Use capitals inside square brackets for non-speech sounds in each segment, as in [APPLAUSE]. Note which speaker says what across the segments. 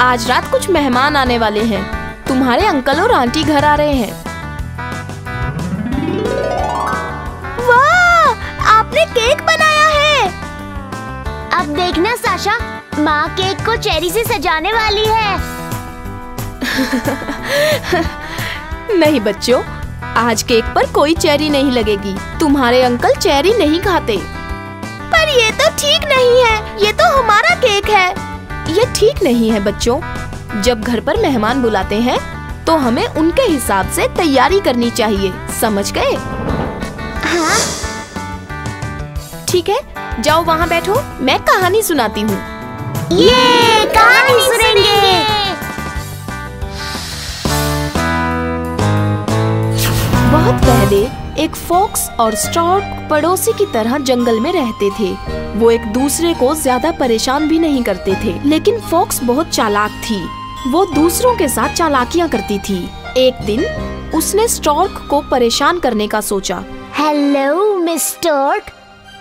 Speaker 1: आज रात कुछ मेहमान आने वाले हैं। तुम्हारे अंकल और आंटी घर आ रहे हैं। वाह आपने केक बनाया है।
Speaker 2: अब देखना साशा माँ केक को चेरी से सजाने वाली है। [LAUGHS]
Speaker 1: नहीं बच्चों आज केक पर कोई चेरी नहीं लगेगी। तुम्हारे अंकल चेरी नहीं खाते। पर ये तो ठीक नहीं है ये तो हमारा केक है। ये ठीक नहीं है बच्चों। जब घर पर मेहमान बुलाते हैं तो हमें उनके हिसाब से तैयारी करनी चाहिए। समझ गए?
Speaker 2: हाँ।
Speaker 1: ठीक है जाओ वहाँ बैठो मैं कहानी सुनाती हूँ।
Speaker 2: ये कहानी सुनेंगे।
Speaker 1: बहुत पहले एक फॉक्स और स्टॉर्क पड़ोसी की तरह जंगल में रहते थे। वो एक दूसरे को ज़्यादा परेशान भी नहीं करते थे लेकिन फॉक्स बहुत चालाक थी। वो दूसरों के साथ चालाकियाँ करती थी। एक दिन उसने स्टॉर्क को परेशान करने का सोचा।
Speaker 2: हेलो मिस्टर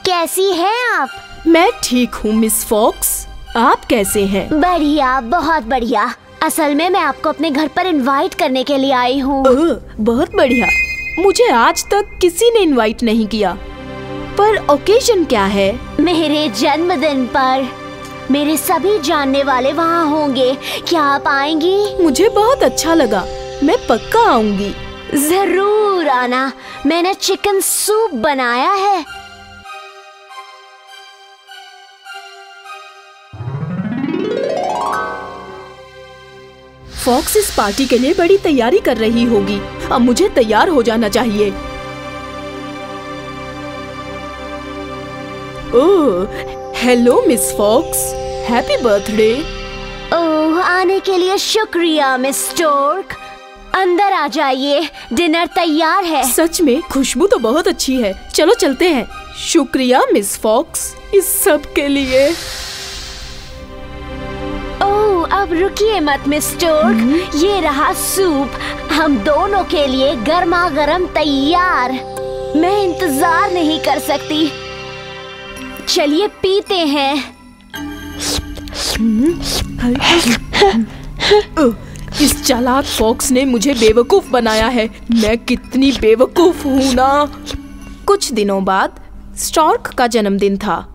Speaker 2: कैसी हैं आप?
Speaker 1: मैं ठीक हूँ मिस फॉक्स। आप कैसे हैं?
Speaker 2: बढ़िया बहुत बढ़िया। असल में मैं आपको अपने घर पर इनवाइट करने के लिए आई हूँ।
Speaker 1: बहुत बढ़िया। मुझे आज तक किसी ने इनवाइट नहीं किया। पर ओकेजन क्या है?
Speaker 2: मेरे जन्मदिन पर मेरे सभी जानने वाले वहाँ होंगे। क्या आप आएँगी?
Speaker 1: मुझे बहुत अच्छा लगा। मैं पक्का आऊँगी।
Speaker 2: ज़रूर आना। मैंने चिकन सूप बनाया है।
Speaker 1: फॉक्स इस पार्टी के लिए बड़ी तैयारी कर रही होगी। अब मुझे तैयार हो जाना चाहिए। ओह hello miss Fox happy birthday
Speaker 2: oh आने के लिए शुक्रिया मिस स्टोर्क अंदर आ जाइए डिनर तैयार है।
Speaker 1: सच में खुशबू तो बहुत अच्छी है। चलो चलते हैं। शुक्रिया मिस फॉक्स इस सब के लिए।
Speaker 2: अब रुकिए मत मिस स्टोर्क ये रहा सूप। हम दोनों के लिए गर्मा गर्म तैयार। मैं इंतज़ार नहीं कर सकती। चलिए पीते हैं।
Speaker 1: इस चालाक फॉक्स ने मुझे बेवकूफ़ बनाया है। मैं कितनी बेवकूफ़ हूँ ना। कुछ दिनों बाद स्टॉर्क का जन्मदिन था।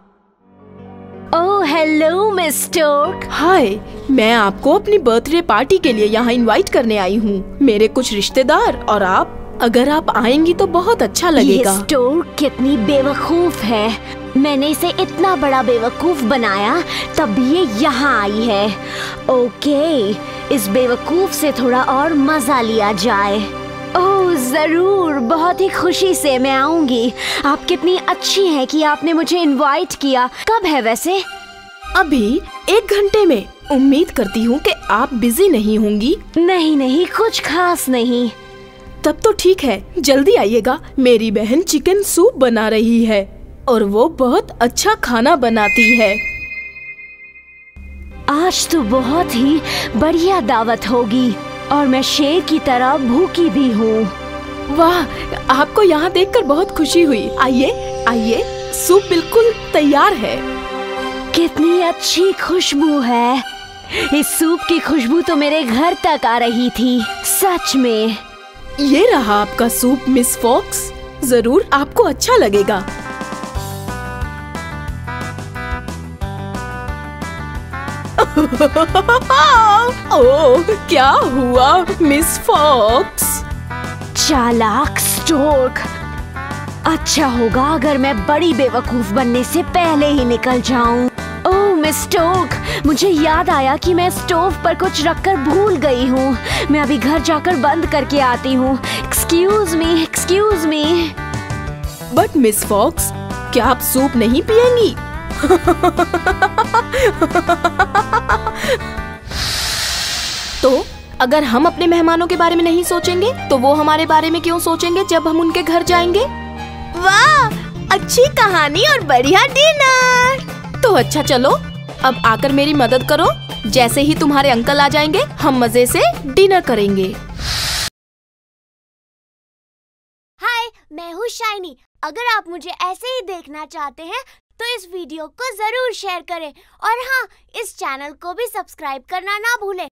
Speaker 2: Oh hello miss Stork
Speaker 1: hi मैं आपको अपनी बर्थडे पार्टी के लिए यहाँ इनवाइट करने आई हूँ। मेरे कुछ रिश्तेदार और आप अगर आप आएँगी तो बहुत अच्छा
Speaker 2: ये
Speaker 1: लगेगा
Speaker 2: स्टोर कितनी बेवकूफ़ है। मैंने इसे इतना बड़ा बेवकूफ़ बनाया तब ये यहाँ आई है। ओके इस बेवकूफ़ से थोड़ा और मज़ा लिया जाए। ओह ज़रूर। बहुत ही खुशी से मैं आऊँगी। आप कितनी अच्छी हैं कि आपने मुझे इनवाइट किया। कब है वैसे?
Speaker 1: अभी एक घंटे में। उम्मीद करती हूँ कि आप बिज़ी नहीं होंगी।
Speaker 2: नहीं नहीं कुछ खास नहीं।
Speaker 1: तब तो ठीक है। जल्दी आइएगा। मेरी बहन चिकन सूप बना रही है और वो बहुत अच्छा खाना बनाती है।
Speaker 2: आज तो बहुत ही बढ़िया दावत होगी। और मैं शेर की तरह भूखी भी हूँ।
Speaker 1: वाह आपको यहाँ देखकर बहुत खुशी हुई। आइए आइए सूप बिल्कुल तैयार है।
Speaker 2: कितनी अच्छी खुशबू है। इस सूप की खुशबू तो मेरे घर तक आ रही थी सच में।
Speaker 1: ये रहा आपका सूप मिस फॉक्स। ज़रूर आपको अच्छा लगेगा। [LAUGHS] ओह क्या हुआ मिस फॉक्स?
Speaker 2: चालाक स्टोर्क अच्छा होगा अगर मैं बड़ी बेवकूफ़ बनने से पहले ही निकल जाऊँ। ओह मिस स्टोक मुझे याद आया कि मैं स्टोव पर कुछ रखकर भूल गई हूँ। मैं अभी घर जाकर बंद करके आती हूँ। Excuse me excuse me
Speaker 1: but miss Fox क्या आप सूप नहीं पिएँगी [LAUGHS] तो अगर हम अपने मेहमानों के बारे में नहीं सोचेंगे तो वो हमारे बारे में क्यों सोचेंगे जब हम उनके घर जाएँगे? वाह! अच्छी कहानी और बढ़िया डिनर! तो अच्छा चलो अब आकर मेरी मदद करो। जैसे ही तुम्हारे अंकल आ जाएँगे हम मज़े से डिनर करेंगे।
Speaker 2: हाय मैं हूँ शाइनी। अगर आप मुझे ऐसे ही देखना चाहते हैं तो इस वीडियो को ज़रूर शेयर करें। और हाँ इस चैनल को भी सब्सक्राइब करना ना भूलें।